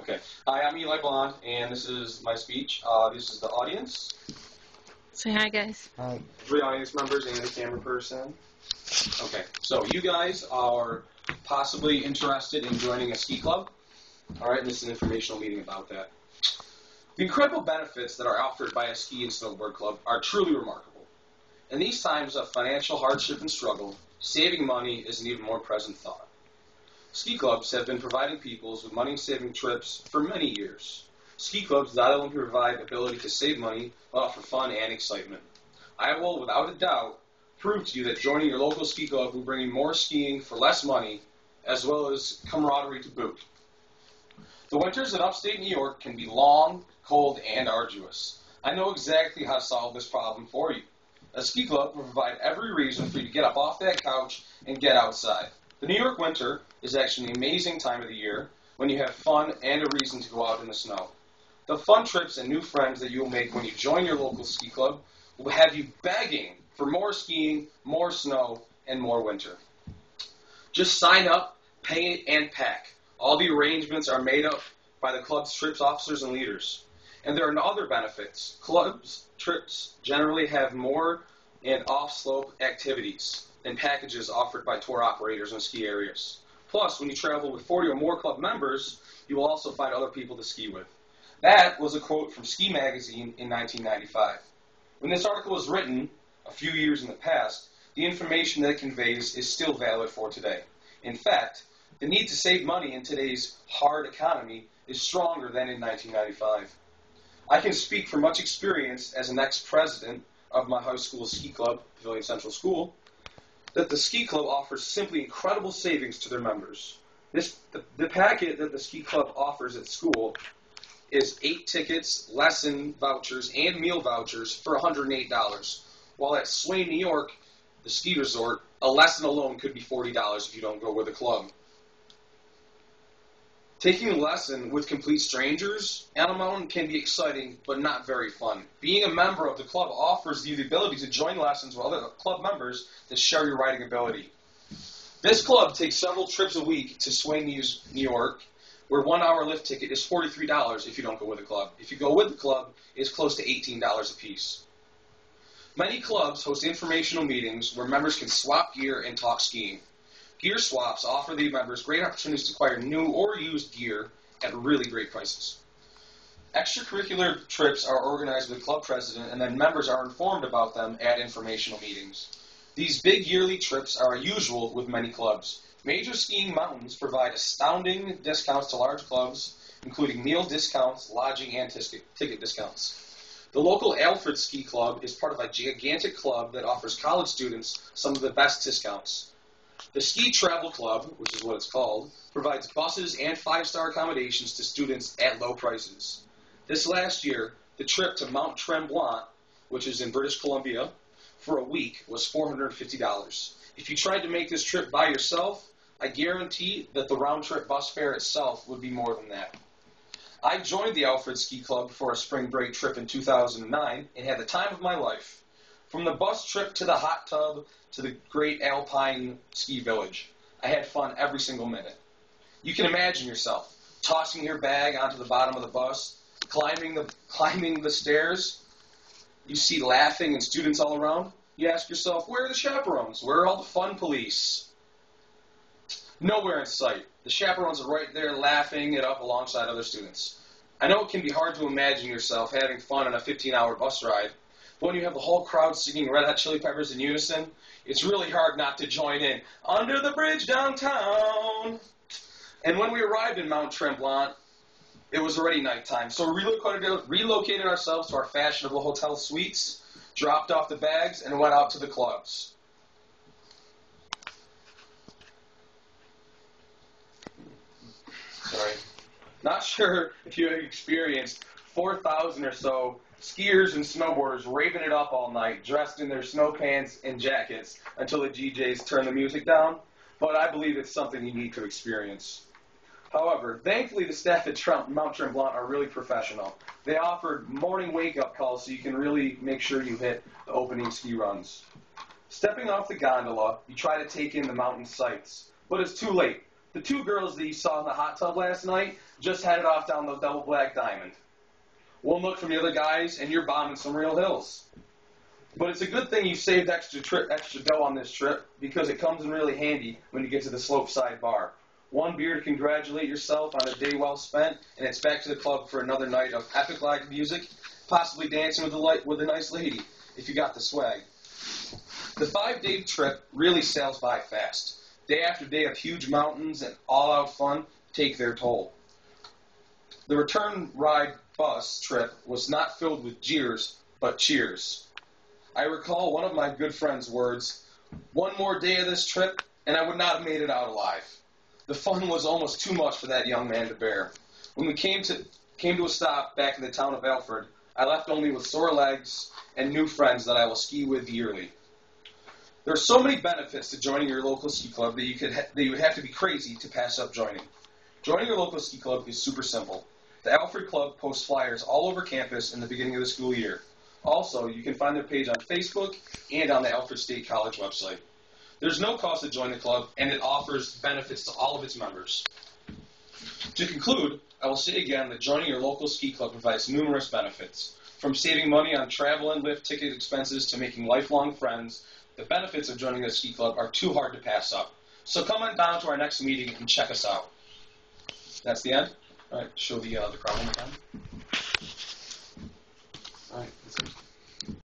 Okay. Hi, I'm Eli Blond, and this is my speech. Uh, this is the audience. Say hi, guys. Hi. Three audience members and a camera person. Okay. So you guys are possibly interested in joining a ski club. All right, and this is an informational meeting about that. The incredible benefits that are offered by a ski and snowboard club are truly remarkable. In these times of financial hardship and struggle, saving money is an even more present thought. Ski clubs have been providing peoples with money-saving trips for many years. Ski clubs not only provide the ability to save money, but offer fun and excitement. I will, without a doubt, prove to you that joining your local ski club will bring you more skiing for less money, as well as camaraderie to boot. The winters in upstate New York can be long, cold, and arduous. I know exactly how to solve this problem for you. A ski club will provide every reason for you to get up off that couch and get outside. The New York winter is actually an amazing time of the year when you have fun and a reason to go out in the snow. The fun trips and new friends that you will make when you join your local ski club will have you begging for more skiing, more snow, and more winter. Just sign up, pay, and pack. All the arrangements are made up by the club's trips officers and leaders. And there are other benefits. Clubs trips generally have more and off-slope activities than packages offered by tour operators in ski areas. Plus, when you travel with 40 or more club members, you will also find other people to ski with. That was a quote from Ski Magazine in 1995. When this article was written, a few years in the past, the information that it conveys is still valid for today. In fact, the need to save money in today's hard economy is stronger than in 1995. I can speak from much experience as an ex-president of my high school ski club, Pavilion Central School, that the ski club offers simply incredible savings to their members. This, the, the packet that the ski club offers at school is eight tickets, lesson vouchers, and meal vouchers for $108. While at Swain, New York, the ski resort, a lesson alone could be $40 if you don't go with a club. Taking a lesson with complete strangers on a mountain can be exciting, but not very fun. Being a member of the club offers you the ability to join lessons with other club members that share your riding ability. This club takes several trips a week to Swain, New York, where one hour lift ticket is $43 if you don't go with the club. If you go with the club, it's close to $18 a piece. Many clubs host informational meetings where members can swap gear and talk skiing. Gear swaps offer the members great opportunities to acquire new or used gear at really great prices. Extracurricular trips are organized with club president, and then members are informed about them at informational meetings. These big yearly trips are usual with many clubs. Major skiing mountains provide astounding discounts to large clubs, including meal discounts, lodging, and ticket discounts. The local Alfred Ski Club is part of a gigantic club that offers college students some of the best discounts. The Ski Travel Club, which is what it's called, provides buses and five-star accommodations to students at low prices. This last year, the trip to Mount Tremblant, which is in British Columbia, for a week was $450. If you tried to make this trip by yourself, I guarantee that the round-trip bus fare itself would be more than that. I joined the Alfred Ski Club for a spring break trip in 2009 and had the time of my life. From the bus trip to the hot tub to the great alpine ski village, I had fun every single minute. You can imagine yourself tossing your bag onto the bottom of the bus, climbing the climbing the stairs. You see laughing and students all around. You ask yourself, where are the chaperones? Where are all the fun police? Nowhere in sight. The chaperones are right there laughing it up alongside other students. I know it can be hard to imagine yourself having fun on a 15 hour bus ride, when you have the whole crowd singing Red Hot Chili Peppers in unison, it's really hard not to join in. Under the bridge downtown. And when we arrived in Mount Tremblant, it was already nighttime. So we relocated, relocated ourselves to our fashionable hotel suites, dropped off the bags, and went out to the clubs. Sorry. Not sure if you experienced 4,000 or so skiers and snowboarders raving it up all night, dressed in their snow pants and jackets until the DJs turn the music down, but I believe it's something you need to experience. However, thankfully the staff at Trump, Mount Tremblant are really professional. They offered morning wake-up calls so you can really make sure you hit the opening ski runs. Stepping off the gondola, you try to take in the mountain sights, but it's too late. The two girls that you saw in the hot tub last night, just headed off down the double black diamond. One look from the other guys, and you're bombing some real hills. But it's a good thing you saved extra trip, extra dough on this trip because it comes in really handy when you get to the slope side bar. One beer to congratulate yourself on a day well spent, and it's back to the club for another night of epic live music, possibly dancing with a light, with a nice lady if you got the swag. The five-day trip really sails by fast. Day after day of huge mountains and all-out fun take their toll. The return ride bus trip was not filled with jeers, but cheers. I recall one of my good friend's words, one more day of this trip, and I would not have made it out alive. The fun was almost too much for that young man to bear. When we came to came to a stop back in the town of Alfred, I left only with sore legs and new friends that I will ski with yearly. There are so many benefits to joining your local ski club that you could ha- that you would have to be crazy to pass up joining. Joining your local ski club is super simple. The Alfred Club posts flyers all over campus in the beginning of the school year. Also, you can find their page on Facebook and on the Alfred State College website. There's no cost to join the club, and it offers benefits to all of its members. To conclude, I will say again that joining your local ski club provides numerous benefits. From saving money on travel and lift ticket expenses to making lifelong friends, the benefits of joining a ski club are too hard to pass up. So come on down to our next meeting and check us out. That's the end. All right, show the uh, the one time.